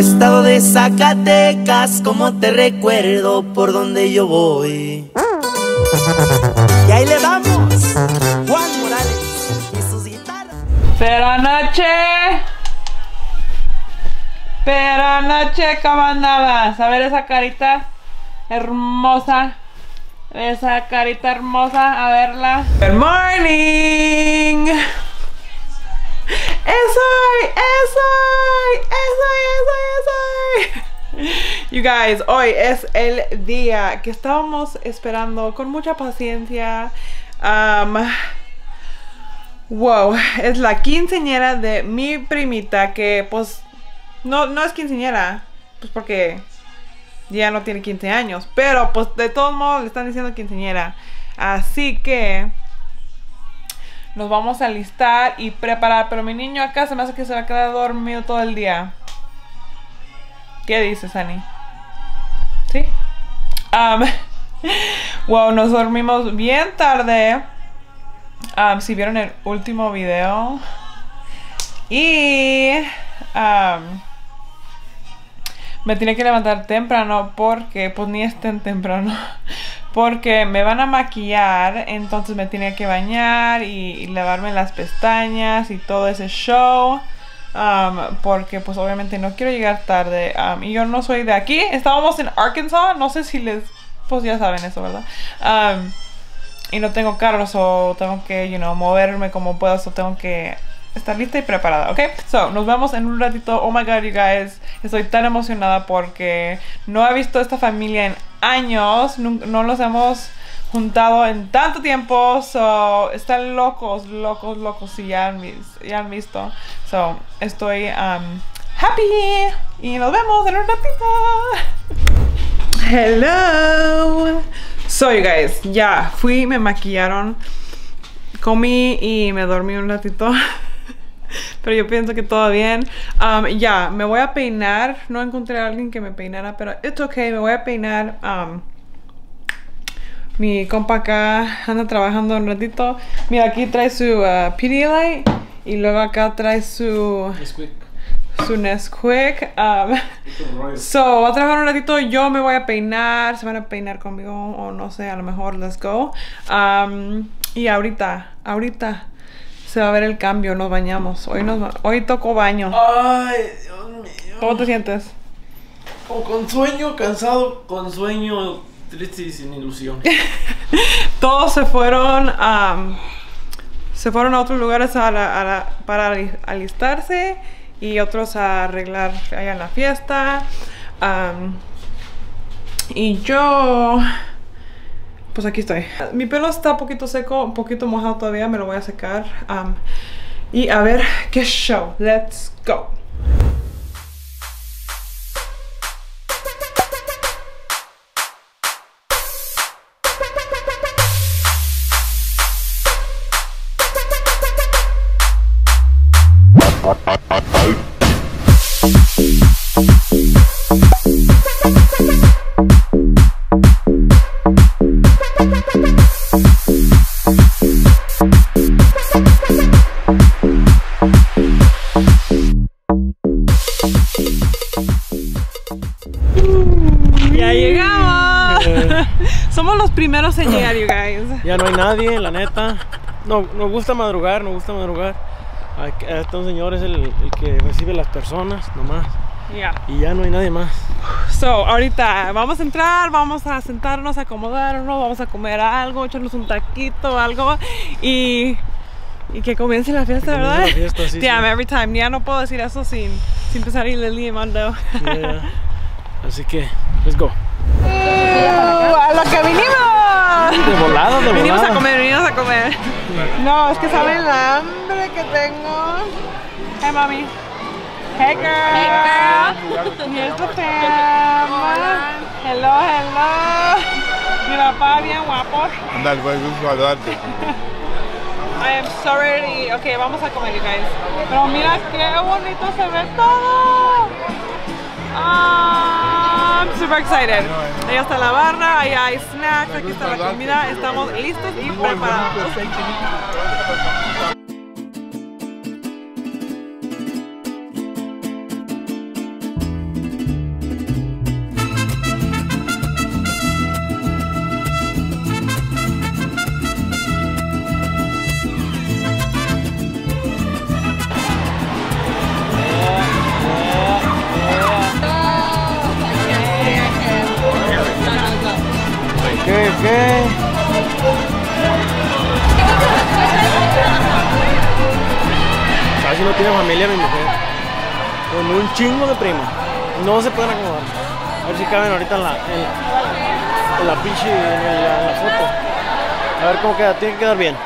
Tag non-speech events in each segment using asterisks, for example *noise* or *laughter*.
Estado de Zacatecas, como te recuerdo por donde yo voy. Y ahí le damos, Juan Morales y sus guitarras. Pero anoche. Pero anoche, ¿cómo andabas? A ver esa carita hermosa. Esa carita hermosa, a verla. Good morning. Eso, eso, eso, eso. *laughs* You guys, hoy es el día que estábamos esperando con mucha paciencia. Um, wow, es la quinceñera de mi primita que pues no, no es quinceñera, pues porque ya no tiene 15 años, pero pues de todos modos le están diciendo quinceñera. Así que nos vamos a listar y preparar. Pero mi niño acá se me hace que se va a quedar dormido todo el día. ¿Qué dices, Ani? ¿Sí? Um, *laughs* wow, nos dormimos bien tarde. Si vieron el último video. Y... me tenía que levantar temprano porque, pues ni es tan temprano, *laughs* porque me van a maquillar, entonces me tenía que bañar y, lavarme las pestañas y todo ese show. Um, porque pues obviamente no quiero llegar tarde um, y yo no soy de aquí estábamos en Arkansas no sé si les pues ya saben eso verdad um, y no tengo carros o tengo que you know moverme como puedo o tengo que estar lista y preparada, ¿ok? So, nos vemos en un ratito. Oh my god, you guys. Estoy tan emocionada porque no he visto esta familia en años. No, los hemos juntado en tanto tiempo. So, están locos, locos, locos. Si ya han, ya han visto. So, estoy um, happy. Y nos vemos en un ratito. Hello. So, you guys, ya fui, me maquillaron. Comí y me dormí un ratito. *laughs* *laughs* pero yo pienso que todo bien. Um, ya, me voy a peinar. No encontré a alguien que me peinara, pero it's okay, me voy a peinar. Um, mi compa acá anda trabajando un ratito. Mira, aquí trae su uh, Pedialyte y luego acá trae su... Nesquik. Su Nesquik. Um, so, va a trabajar un ratito. Yo me voy a peinar. Se van a peinar conmigo o no sé, a lo mejor, let's go. Um, y ahorita, ahorita se va a ver el cambio, nos bañamos. Hoy nos hoy toco baño. Ay, Dios mío. ¿Cómo te sientes? Con sueño, cansado, con sueño, triste y sin ilusión. *laughs* Todos se fueron a se fueron a otros lugares para alistarse y otros a arreglar allá en la fiesta. y yo pues aquí estoy. Mi pelo está un poquito seco, un poquito mojado todavía, me lo voy a secar. Um, y a ver qué show. Let's go. Ya no hay nadie, la neta. No, nos gusta madrugar, nos gusta madrugar. Este un señor es el, que recibe las personas, nomás. Y ya no hay nadie más. So, ahorita vamos a entrar, vamos a sentarnos, a acomodarnos, vamos a comer algo, echarnos un taquito, algo. Y, y que comience la fiesta, ¿verdad? La fiesta, sí, *laughs* Damn, every time. Ya no puedo decir eso sin, sin empezar a irle el mando. *laughs* Así que, let's go. Uh, a lo que vinimos. *laughs* De volada, de Vinimos a comer, vinimos a comer. No, es que saben la hambre que tengo. Hey, mami. Hey, girl. Hey, girl. Here's the fam. Hello, hello. Mi papá bien guapo. Andale, pues, gusto saludarte. *laughs* I am so ready. Ok, vamos a comer, you guys. Pero mira qué bonito se ve todo. Ah, I'm super excited. Allá está la barra, allá hay snacks, aquí está la comida. Estamos listos y preparados. Un chingo de prima. No se pueden acomodar. A ver si caben ahorita en la, en, la pinche, en la foto. A ver cómo queda. Tiene que quedar bien.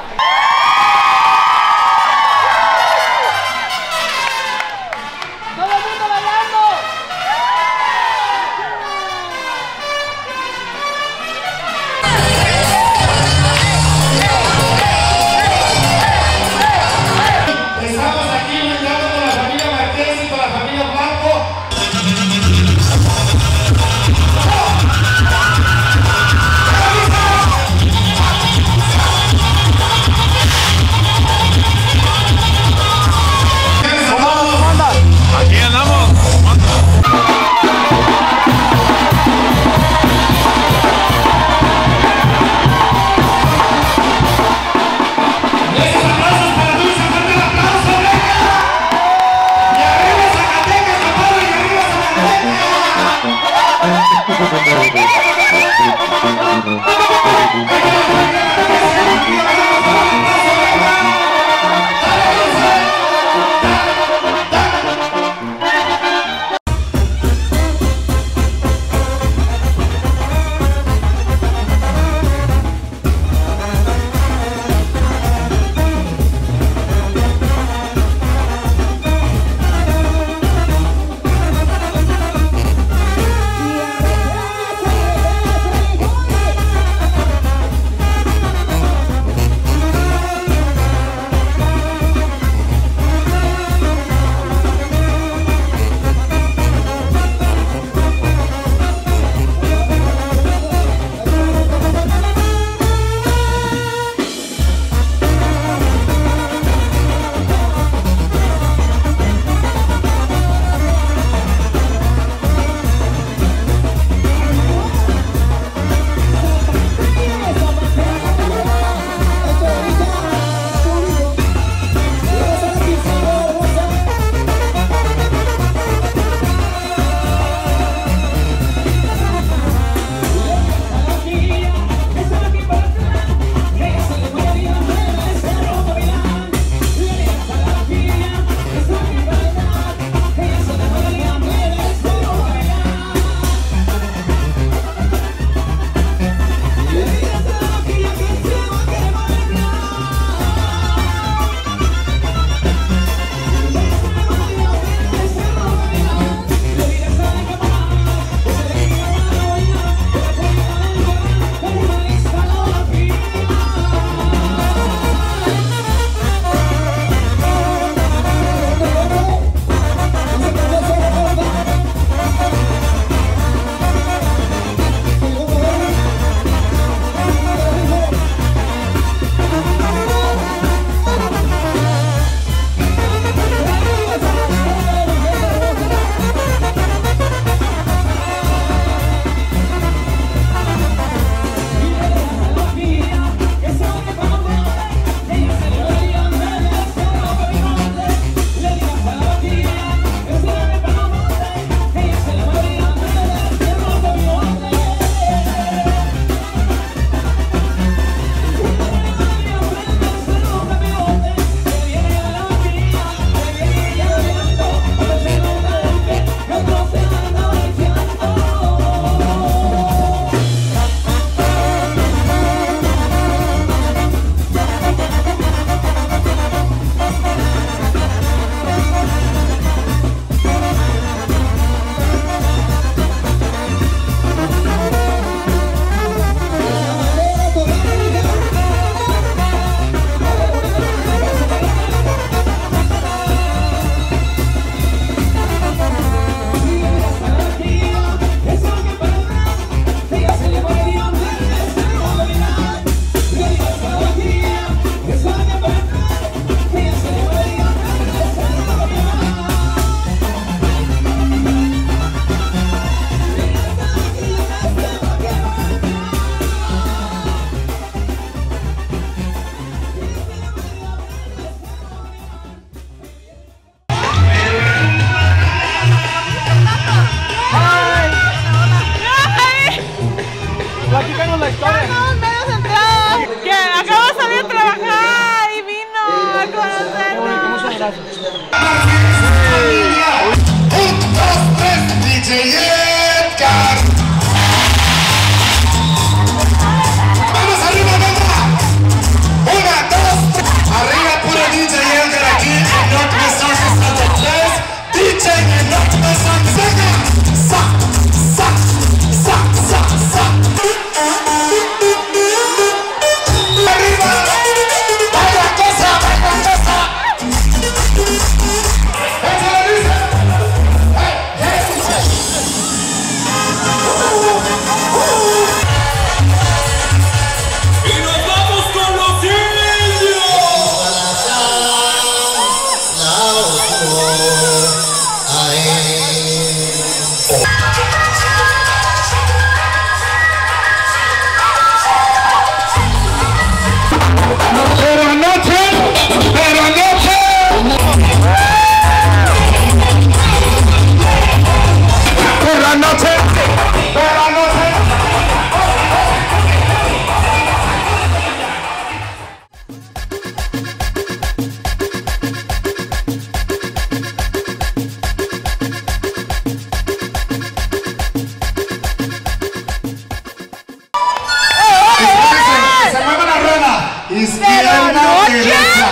Izquierda, derecha.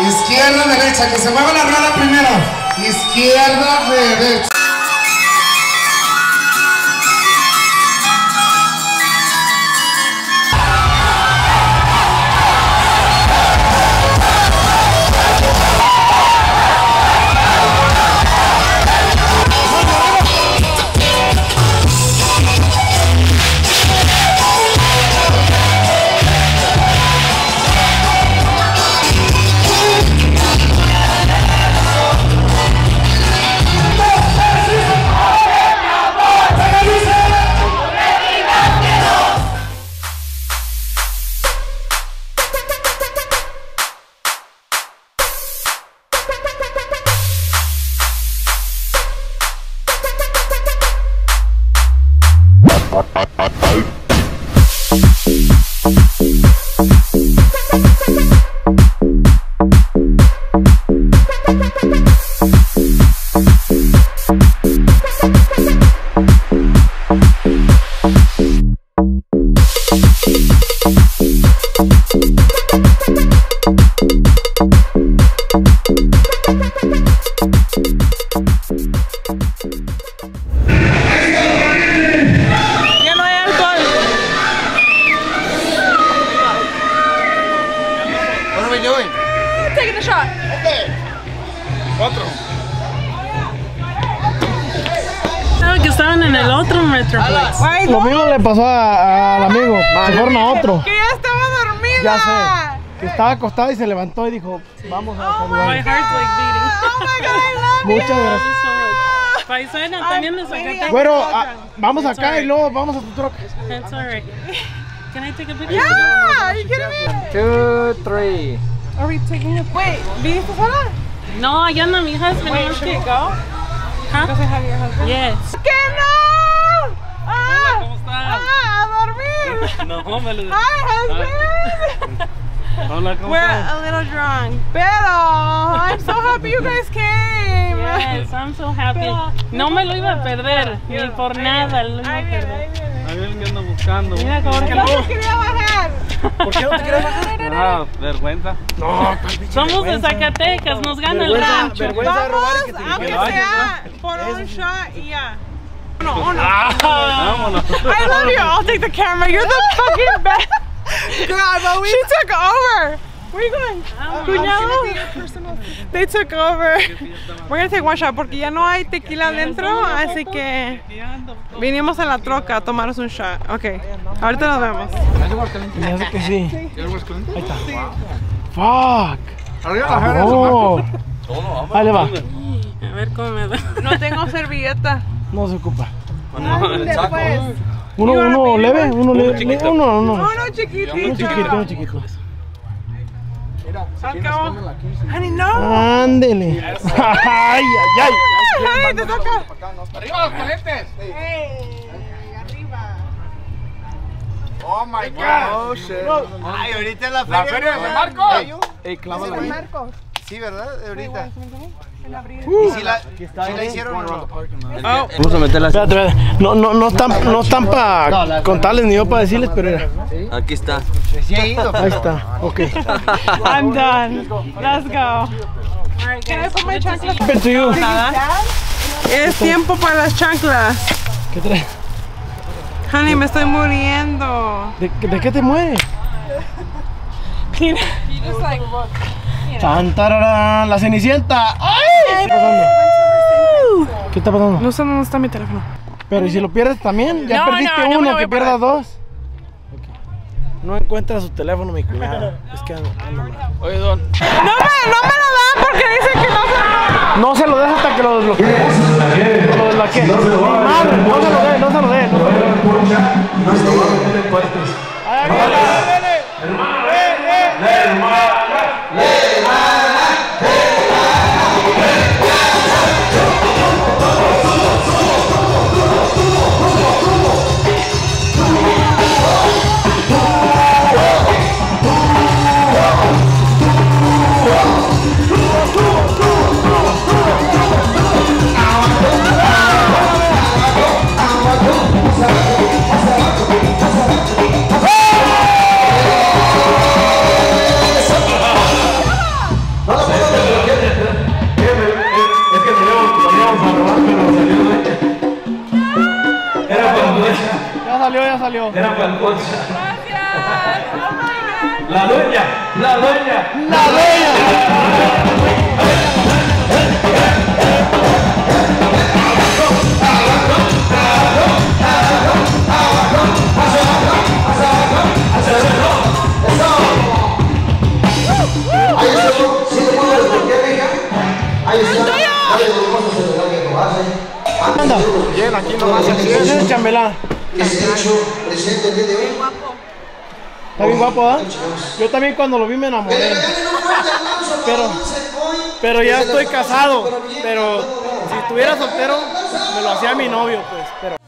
Izquierda, derecha. Que se mueva la rueda primero. Izquierda, derecha. Otro Metroplex. Why Lo mismo le pasó a- al amigo. Se fueron a otro. Que ya estaba dormida. Ya sé. Que estaba acostado y se levantó y dijo, vamos a My saludar. heart's like beating. Oh my god, I love *laughs* Muchas you. gracias. so. Paisana, también Zacatecas. Bueno, ah, vamos acá y luego vamos a tu troca. That's alright. Can I take a picture? Yeah, are you kidding me? Two, three. Are we taking a Wait, ¿viniste sola? No, allá anda mi husband. Wait, should we go? Huh? Does it have your husband? Yes. ¡Que no! ¡Ah! ¿cómo estás? ¡Ah, a dormir! *laughs* No, me lo ¡Hi, husband! Hola, ¿cómo We're a little drunk. Pero, I'm so happy you guys came. Yes, I'm so happy. No me lo iba a perder, ni por nada lo iba a Ahí viene, perder. ahí viene. Ahí que buscando. Mira cómo que No quería bajar. ¿Por qué no te quieres bajar? *laughs* Ah, vergüenza. No, Somos de Zacatecas, nos gana el Vergüenza, rancho. vergüenza de robar y que te Vamos, aunque que sea por un shot y ya. No, no. Vámonos. I love you. I'll take the camera. You're the *laughs* fucking best. Girl, she took over. Where are you going? Cuñado. They took over. We're gonna take one shot porque ya no hay tequila adentro, así que vinimos a la troca a tomarnos un shot. Ok, ahorita nos vemos. Me hace que sí. Ahí está. Fuck. Oh. Ahí le va. A ver cómo me da. No tengo servilleta. No se ocupa. Después. Uno, uno leve, uno leve. Uno, uno. Uno chiquitito. Uno chiquito, uno chiquito. Al cabo. Honey, no. Ándele. *laughs* Ay, ay, ay. Honey, te toca. ¡Arriba los calientes! Oh my god. Oh. Ay, ahorita en la La feria. feria de San Marcos. Ey. Sí, ¿verdad? Ahorita. Uh. ¿Y si la, si la hicieron o no? Vamos a meterla así. No, no, no están, no están para contarles ni yo para decirles, pero era. Aquí está. He Ahí está. Ok. I'm done. Let's go. Can I put my chanclas? Es tiempo para las chanclas. ¿Qué traes? Honey, me estoy muriendo. ¿De, de qué te mueres? Mira. Tan, tararán, la cenicienta. ¡Ay! ¿Qué está pasando? ¿Qué está pasando? No sé dónde está mi teléfono. Pero ¿y si lo pierdes también? Ya No, perdiste no, no me uno, lo que pierdas dos. No encuentra su teléfono, mi cuñada. Es que mal. Oye, Don. No me, no me lo dan porque dicen que no se No se lo deja hasta que lo dé. Madre, no se lo dé, no se lo dé. No se lo dé. Ahí viene, ahí viene. Eh, eh, Ahí está. Dale dos cosas en lugar que robarse. Anda. Bien, aquí nomás Ese es chambelán. Que se ha hecho presente el día de hoy. Está bien guapo, ¿ah? Yo también cuando lo vi me enamoré. Pero, pero ya estoy casado. Pero si estuviera soltero, me lo hacía mi novio, pues. Pero.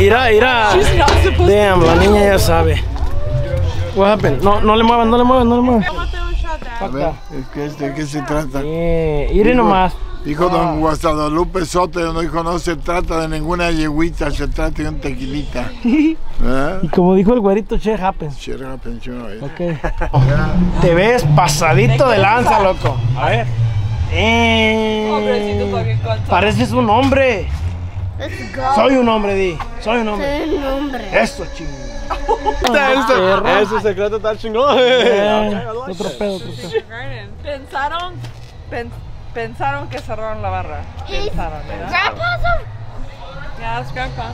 Ira, ira, ira. Damn, la niña ya sabe. What happened? No, no le muevan, no le muevan, no le muevan. A ver, es que este, ¿de qué se trata? Ire nomás. Dijo don Guadalupe Soto, no dijo, no se trata de ninguna yegüita, se trata de un tequilita. ¿Verdad? *laughs* Y como dijo el güerito, shit happens. Shit happens, you know it. Ok. Te ves pasadito de lanza, loco. A ver. Eh, pareces un hombre. Let's go. Soy un hombre, di. Soy un hombre. Soy un hombre. Eso, chingón. Ese, ese secreto está chingón. Eh, otro pedo, otro pedo. Pensaron, pen- pensaron que cerraron la barra. Pensaron, ¿verdad? Grandpa's a Yeah, that's grandpa.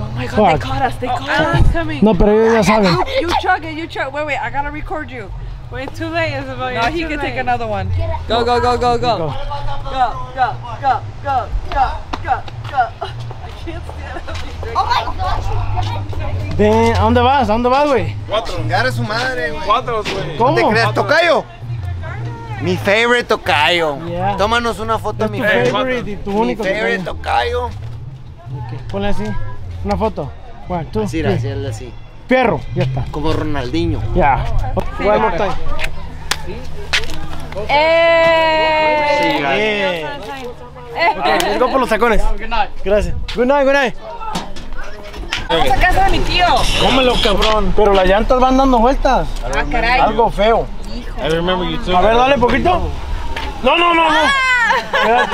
Oh my God, they caught us. They caught us coming. No, pero ellos ya saben. You chug it, you chug. Wait, wait, I gotta record you. Wait, too late, Isabel. No, he can take another one. Go, go, go, go, go. Go, go, go, go, go, go, go. I can't stand up. Oh my gosh. Ven, ¿a dónde vas? ¿A dónde vas, güey? Cuatro. Chingar a su madre, güey. Cuatro, güey. ¿Cómo? ¿No te creas? ¿Tocayo? Mi favorite tocayo. Yeah. Tómanos una foto Es mi favorite. favorite y tu Mi único favorite tocayo. tocayo. Ponle así. Una foto. Bueno, tú. Así, sí. así, así. Fierro, ya está. Como Ronaldinho. Ya. One more time. ¡Eh! Bien. Ok, let's go por los tacones. Gracias. Good night, good night. Vamos a casa de mi tío. Cómelo, cabrón. Pero las llantas van dando vueltas. Ah, caray. Algo feo. I remember you took A ver, dale poquito. No, no, no, no. Ah.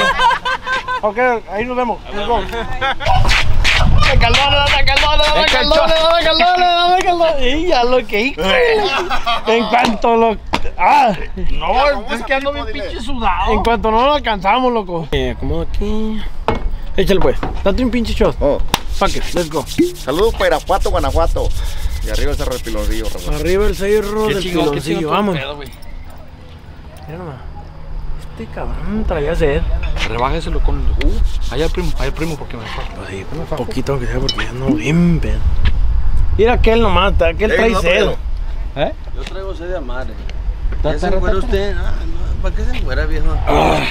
Ok, ahí nos vemos. Let's go. Dame caldones, dame caldones, dame caldones, dame caldones, dame caldones. *laughs* Y ya lo que hice. *laughs* En cuanto lo. Ah, no, es que ando bien pinche sudado. En cuanto no lo alcanzamos, loco. Me acomodo aquí. Échale pues, date un pinche shot. Oh. Fuck it, let's go. Saludos para Irapuato, Guanajuato. Y arriba el cerro del Piloncillo. Arriba el cerro Qué del chingón, piloncillo, vamos. pedo. Mira nomás. Este cabrón traía sed. Rebájeselo con. Uh, allá el primo, allá el primo, porque me falta. Pues sí, poquito que sea porque ya no bien. Mira aquel nomás, aquel trae no, sed. ¿Eh? Yo traigo sed de madre. ¿Ya se encuera usted? Ah, no, ¿Para qué se encuera, viejo?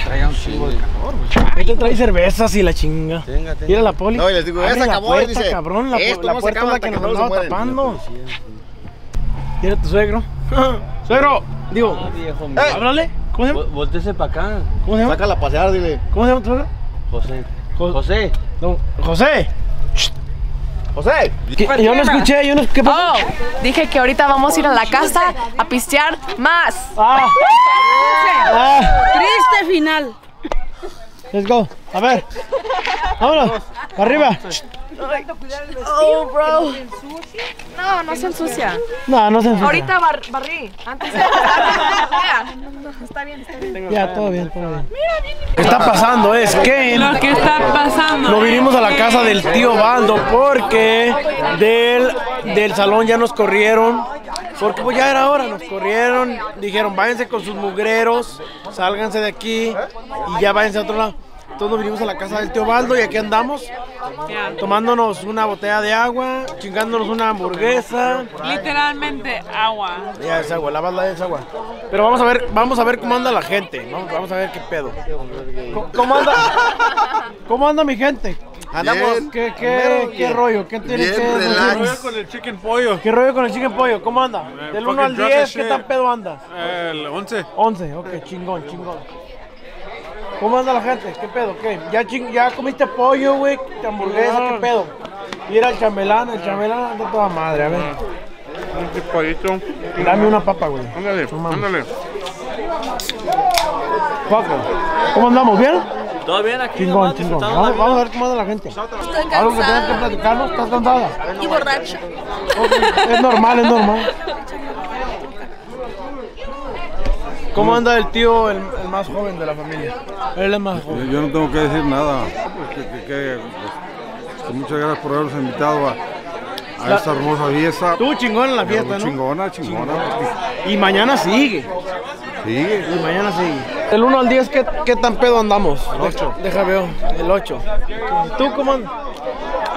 Traiga un chingo de calor, güey. Este trae cervezas y la chinga. Tenga, tenga. Mira la poli. No, y les digo, ya Abre se la acabó, puerta, dice. cabrón, la, Esto la no puerta es la que que nos andaba tapando. Mira tu suegro. *laughs* suegro, digo, Ah, viejo, ¡Ey! háblale. ¿Cómo se llama? Vol- Voltese para acá. ¿Cómo se llama? Sácala a pasear, dile. ¿Cómo se llama tu suegro? José. Jo- José. No, José. José. ¿Qué? Yo no escuché, yo no ¿Qué pasó? Oh, dije que ahorita vamos a ir a la casa a pistear más. Ah. Ah. Triste final. Let's go. A ver. Vámonos. Arriba. Oh, bro. No, no se ensucia. No, no se ensucia. Ahorita bar barrí. Antes de Ya, Está bien, está bien. Ya, todo bien, todo bien. ¿Qué está pasando? Es que Lo que está pasando. no vinimos a la casa del tío Baldo porque del, del salón ya nos corrieron. Porque pues ya era hora, nos corrieron. Dijeron, váyanse con sus mugreros, sálganse de aquí y ya váyanse a otro lado. Todos vinimos a la casa del tío Baldo y aquí andamos tomándonos una botella de agua, chingándonos una hamburguesa. Literalmente agua. Ya es agua, la bala es agua. Pero vamos a ver, vamos a ver cómo anda la gente. Vamos, vamos a ver qué pedo. ¿Cómo- ¿Cómo anda? *laughs* ¿Cómo anda mi gente? Andamos. ¿Qué, qué, qué rollo? ¿Qué tiene Bien que relax. decir? con el chicken pollo. ¿Qué rollo con el chicken pollo? ¿Cómo anda? Del 1 al fucking drunk 10, as ¿qué tan pedo andas? El 11. 11, ok, chingón, chingón. ¿Cómo anda la gente? ¿Qué pedo? ¿Qué? ¿Ya, ching- ya comiste pollo, güey? ¿Hamburguesa? ¿Qué pedo? Y era el chambelán, el chambelán anda toda madre, a ver. Un pollito. Dame una papa, güey. Ándale, ándale. Paco, ¿Cómo andamos? ¿Bien? ¿Todo bien aquí? Chingón, nomás chingón. Vamos, a ver cómo anda la gente. Estoy ¿Algo que tengas que cansada platicarnos? ¿Estás cansada? y borracha. Es normal, es normal. *laughs* ¿Cómo anda el tío, el, el más joven de la familia? Él es más joven. Yo no tengo que decir nada. Pues que- que- que, pues, que muchas gracias por habernos invitado a, a La- esta hermosa fiesta. Tú chingón en la fiesta, ¿no? Chingona, chingona. Y mañana sigue. Sigue. Y mañana sigue. Del 1 al 10, ¿qué, qué tan pedo andamos? El 8. Deja veo, el 8. ¿Tú cómo andas?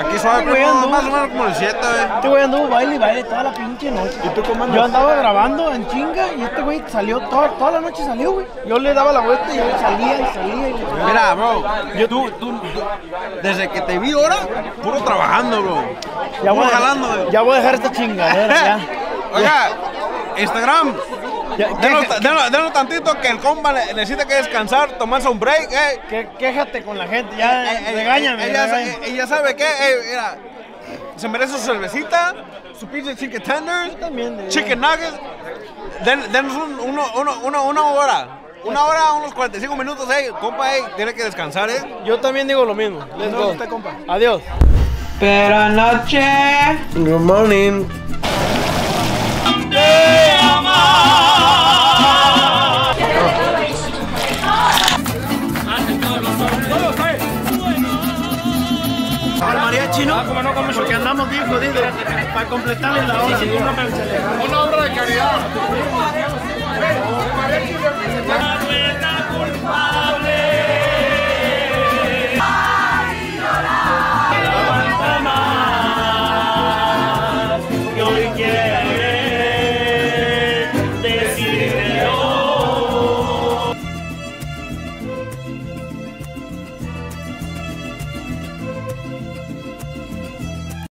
Aquí suave, güey primo, más o menos como el 7, Este güey anduvo baile y baile toda la pinche noche. ¿Y tú cómo Yo andaba grabando en chinga y este güey salió toda, toda la noche salió, güey. Yo le daba la vuelta y él salía y salía. Y... Mira, bro, yo, tú, tú, desde que te vi ahora, puro trabajando, bro. Ya voy, puro jalando, ya voy a dejar esta chingadera, *laughs* ya. Oiga, Instagram. Denos tantito que el compa necesita que descansar, tomarse un break. Eh. Quéjate con la gente, ya eh, eh regáñame. Ella, regáñame. ella, sabe que, eh, mira, se merece su cervecita, su pizza chicken tenders, chicken nuggets. Denos un, uno, una hora. Una hora, unos 45 minutos, eh. Compa, eh, tiene que descansar, eh. Yo también digo lo mismo. Let's no, compa. Adiós. Pero noche. Good morning. estamos bien jodidos para completar la hora. Una obra de caridad.